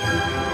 you.